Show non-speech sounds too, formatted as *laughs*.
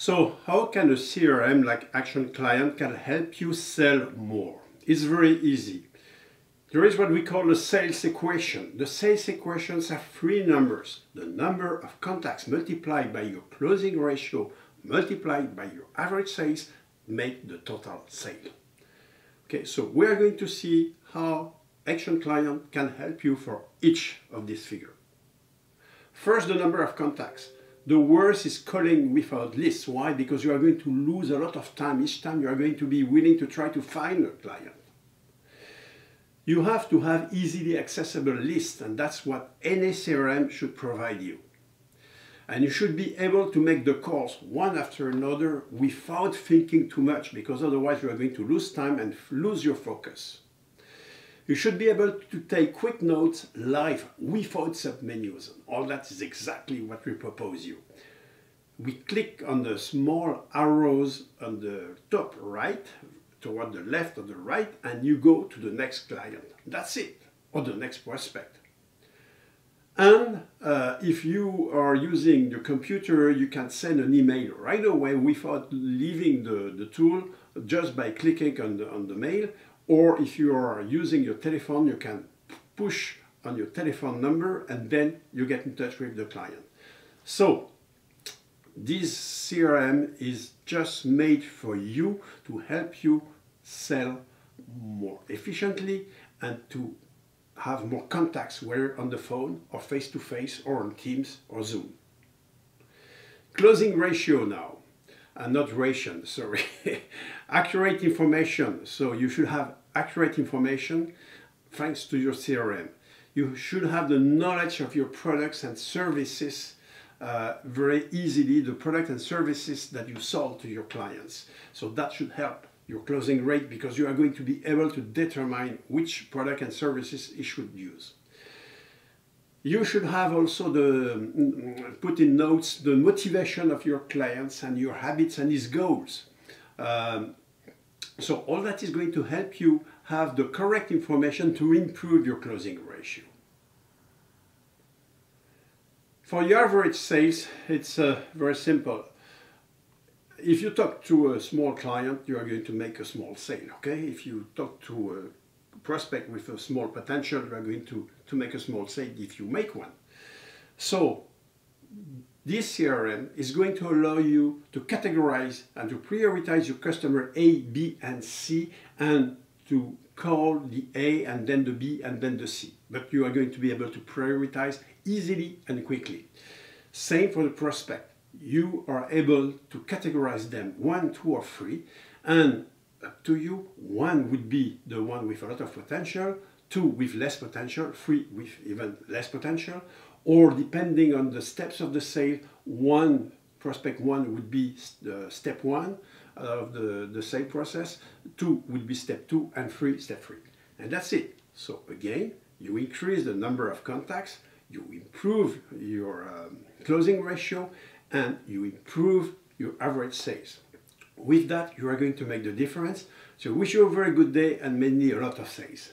So how can a CRM like ActionClient can help you sell more? It's very easy. There is what we call a sales equation. The sales equations have three numbers. The number of contacts multiplied by your closing ratio multiplied by your average sales make the total sale. Okay, so we are going to see how ActionClient can help you for each of these figures. First, the number of contacts. The worst is calling without lists. Why? Because you are going to lose a lot of time each time you are going to be willing to try to find a client. You have to have easily accessible lists, and that's what any CRM should provide you. And you should be able to make the calls one after another without thinking too much, because otherwise you are going to lose time and lose your focus. You should be able to take quick notes live without submenus. All that is exactly what we propose you. We click on the small arrows on the top right, toward the left or the right, and you go to the next client. That's it, or the next prospect. And uh, if you are using the computer, you can send an email right away without leaving the, the tool, just by clicking on the, on the mail, or if you are using your telephone, you can push on your telephone number and then you get in touch with the client. So this CRM is just made for you to help you sell more efficiently and to have more contacts, whether on the phone or face to face or on Teams or Zoom. Closing ratio now, and not ration, *laughs* sorry. Accurate information, so you should have accurate information thanks to your CRM. You should have the knowledge of your products and services uh, very easily, the product and services that you sell to your clients. So that should help your closing rate because you are going to be able to determine which product and services you should use. You should have also the put in notes the motivation of your clients and your habits and his goals. Um, so all that is going to help you have the correct information to improve your closing ratio. For your average sales, it's uh, very simple. If you talk to a small client, you are going to make a small sale, okay? If you talk to a prospect with a small potential, you are going to, to make a small sale if you make one. So this CRM is going to allow you to categorize and to prioritize your customer A, B, and C and to call the A and then the B and then the C. But you are going to be able to prioritize easily and quickly. Same for the prospect. You are able to categorize them one, two, or three, and up to you. One would be the one with a lot of potential, two with less potential, three with even less potential, or depending on the steps of the sale, one prospect one would be uh, step one of the, the sale process, two would be step two, and three step three. And that's it. So again, you increase the number of contacts, you improve your um, closing ratio, and you improve your average sales. With that, you are going to make the difference. So wish you a very good day and many a lot of sales.